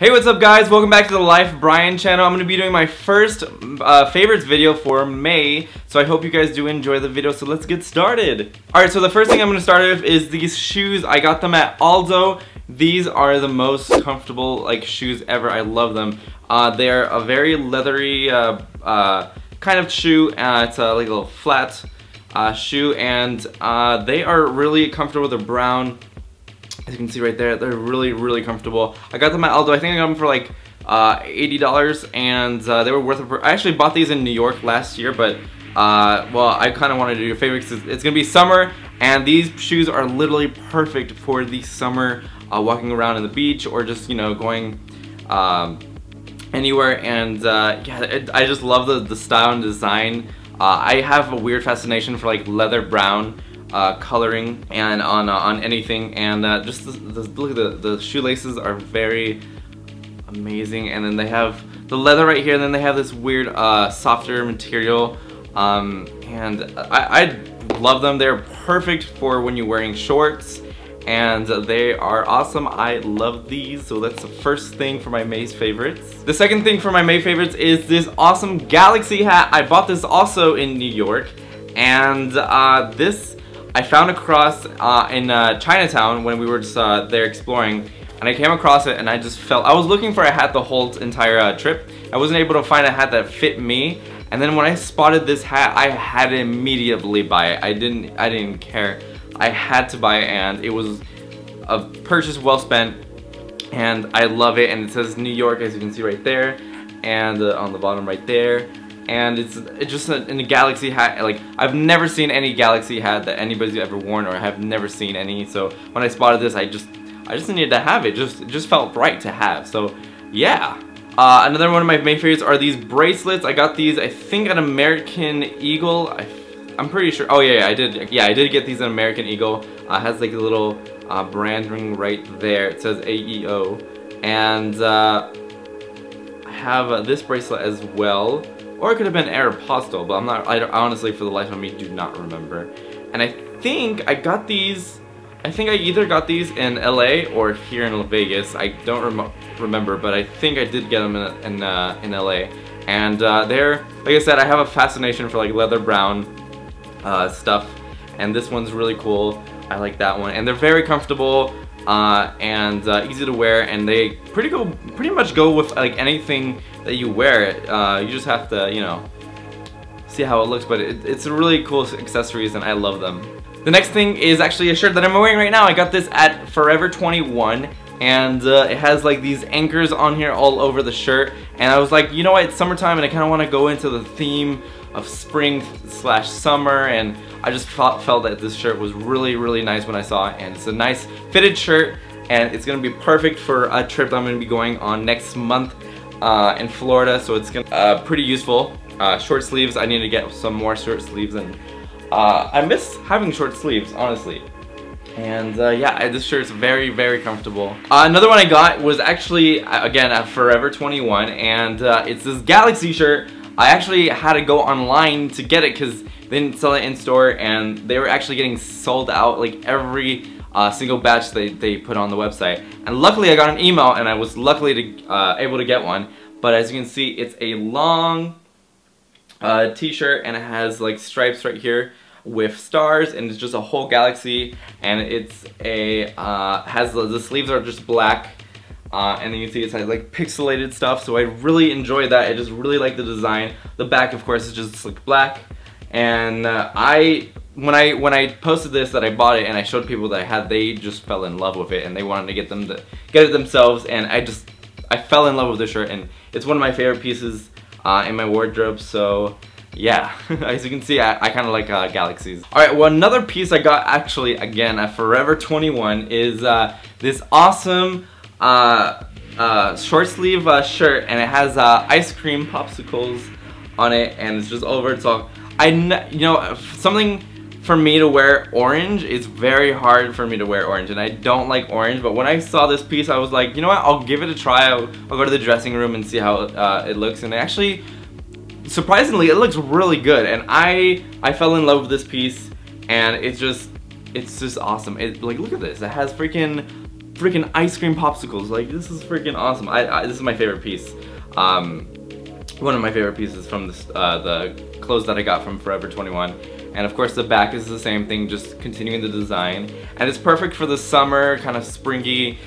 Hey, what's up guys? Welcome back to the Life Bryan channel. I'm going to be doing my first uh, favorites video for May, so I hope you guys do enjoy the video, so let's get started. Alright, so the first thing I'm going to start with is these shoes. I got them at Aldo. These are the most comfortable like shoes ever. I love them. Uh, they're a very leathery uh, uh kind of shoe. Uh, it's a like, little flat uh, shoe, and they are really comfortable. They're brown as you can see right there, they're really, really comfortable. I got them at Aldo. I think I got them for like uh, $80 and uh, they were worth it. I actually bought these in New York last year, but uh, well, I kind of wanted to do a favor because it's going to be summer and these shoes are literally perfect for the summer uh, walking around in the beach or just, you know, going um, anywhere and uh, yeah, it, I just love the, the style and design. Uh, I have a weird fascination for like leather brown uh, coloring and on uh, on anything. And uh, just the, the, look at the the shoelaces are very amazing. And then they have the leather right here. And then they have this weird uh, softer material. Um, and I, I love them. They're perfect for when you're wearing shorts. And they are awesome. I love these, so that's the first thing for my May's favorites. The second thing for my May favorites is this awesome Galaxy hat. I bought this also in New York, and uh, this I found across uh, in uh, Chinatown when we were just uh, there exploring and I came across it and I just felt I was looking for a hat the whole entire uh, trip. I wasn't able to find a hat that fit me and then when I spotted this hat I had to immediately buy it. I didn't I didn't care. I had to buy it and it was a purchase well spent and I love it and it says New York as you can see right there and uh, on the bottom right there and it's, it's just a, in a Galaxy hat, like, I've never seen any Galaxy hat that anybody's ever worn, or I have never seen any, so when I spotted this, I just, I just needed to have it, just, it just felt right to have, so, yeah. Uh, another one of my main favorites are these bracelets, I got these, I think at American Eagle, I, am pretty sure, oh yeah, yeah, I did, yeah, I did get these at American Eagle, uh, has like a little uh, brand ring right there, it says AEO, and uh, I have uh, this bracelet as well, or it could have been Aeropostale, but I'm not, I honestly for the life of me do not remember. And I think I got these, I think I either got these in LA or here in Vegas. I don't rem remember, but I think I did get them in, in, uh, in LA. And uh, they're, like I said, I have a fascination for like leather brown uh, stuff. And this one's really cool. I like that one. And they're very comfortable uh, and uh, easy to wear and they pretty go pretty much go with like anything that you wear it. uh, you just have to you know see how it looks but it, it's a really cool accessories and I love them. The next thing is actually a shirt that I'm wearing right now. I got this at Forever 21 and uh, it has like these anchors on here all over the shirt and I was like you know what? It's summertime and I kind of want to go into the theme of spring slash summer and I just felt, felt that this shirt was really really nice when I saw it and it's a nice fitted shirt and it's gonna be perfect for a trip that I'm gonna be going on next month uh, in Florida so it's gonna uh, pretty useful uh, short sleeves I need to get some more short sleeves and uh, I miss having short sleeves honestly and uh, yeah, this shirt is very, very comfortable. Uh, another one I got was actually, again, at Forever 21, and uh, it's this Galaxy shirt. I actually had to go online to get it because they didn't sell it in store and they were actually getting sold out like every uh, single batch they, they put on the website. And luckily I got an email and I was luckily to, uh, able to get one. But as you can see, it's a long uh, t-shirt and it has like stripes right here with stars and it's just a whole galaxy and it's a uh, has the, the sleeves are just black uh, and then you see it's like pixelated stuff, so I really enjoy that. I just really like the design. The back, of course, is just like black. And uh, I, when I when I posted this that I bought it and I showed people that I had, they just fell in love with it and they wanted to get them to get it themselves. And I just I fell in love with the shirt and it's one of my favorite pieces uh, in my wardrobe. So yeah, as you can see, I, I kind of like uh, galaxies. Alright, well another piece I got actually, again, at Forever 21 is uh, this awesome uh, uh, short sleeve uh, shirt and it has ice cream popsicles on it and it's just over it's all I you know something for me to wear orange It's very hard for me to wear orange and I don't like orange but when I saw this piece I was like you know what I'll give it a try I'll, I'll go to the dressing room and see how uh, it looks and actually surprisingly it looks really good and I I fell in love with this piece and it's just it's just awesome it like look at this it has freaking freaking ice cream popsicles. Like this is freaking awesome. I, I, this is my favorite piece. Um, one of my favorite pieces from this, uh, the clothes that I got from Forever 21. And of course the back is the same thing, just continuing the design. And it's perfect for the summer, kind of springy,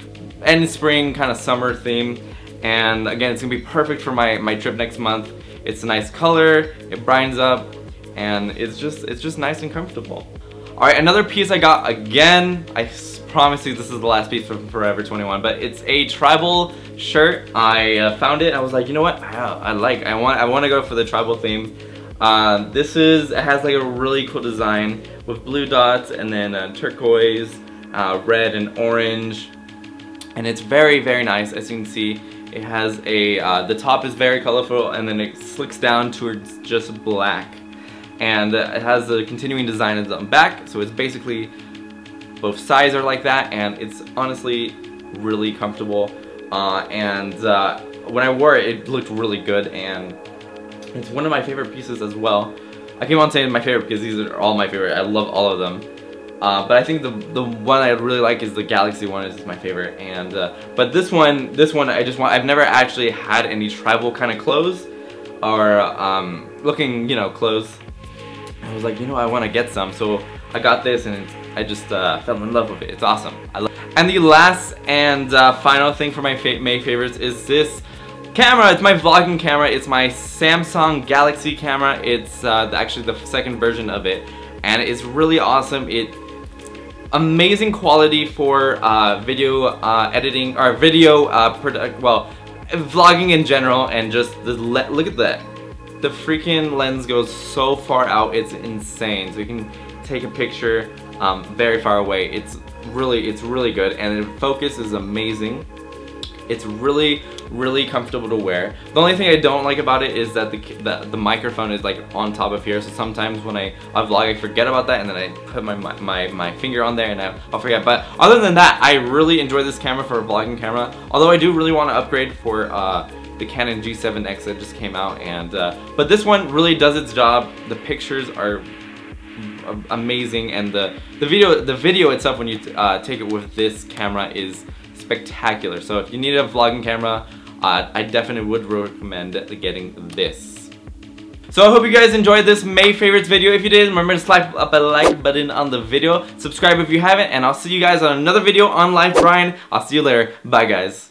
end spring kind of summer theme. And again, it's gonna be perfect for my, my trip next month. It's a nice color, it brightens up, and it's just, it's just nice and comfortable. All right, another piece I got again, I promise you this is the last piece from Forever 21, but it's a tribal shirt. I uh, found it, I was like, you know what, I, I like, I want, I want to go for the tribal theme. Uh, this is, it has like a really cool design with blue dots and then uh, turquoise, uh, red and orange. And it's very, very nice, as you can see. It has a, uh, the top is very colorful and then it slicks down towards just black. And uh, it has a continuing design in the back, so it's basically both sides are like that and it's honestly really comfortable. Uh, and when I wore it, it looked really good and it's one of my favorite pieces as well. I keep on saying my favorite because these are all my favorite. I love all of them. Uh, but I think the the one I really like is the Galaxy one is my favorite. And uh, but this one, this one I just want. I've never actually had any tribal kind of clothes or um, looking, you know, clothes. I was like, you know, I want to get some. So I got this and I just uh, fell in love with it. It's awesome. and the last and uh, final thing for my fa May favorites is this Camera, it's my vlogging camera. It's my Samsung Galaxy camera. It's uh, actually the second version of it. And it's really awesome. It Amazing quality for uh, video uh, editing, or video, uh, well, vlogging in general, and just look at that. The freaking lens goes so far out, it's insane. So you can take a picture um, very far away. It's really, it's really good, and the focus is amazing. It's really, really comfortable to wear. The only thing I don't like about it is that the, the, the microphone is like on top of here, so sometimes when I, I vlog I forget about that and then I put my, my, my finger on there and I, I'll forget. But other than that, I really enjoy this camera for a vlogging camera, although I do really want to upgrade for uh, the Canon G7X that just came out and uh, but this one really does its job the pictures are amazing and the the video the video itself when you uh, take it with this camera is spectacular. So if you need a vlogging camera, uh, I definitely would recommend getting this. So I hope you guys enjoyed this May favorites video. If you did, remember to slap up a like button on the video. Subscribe if you haven't, and I'll see you guys on another video on Life Bryan. I'll see you later. Bye guys.